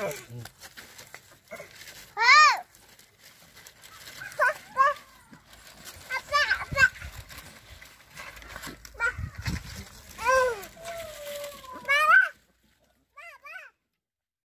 嗯。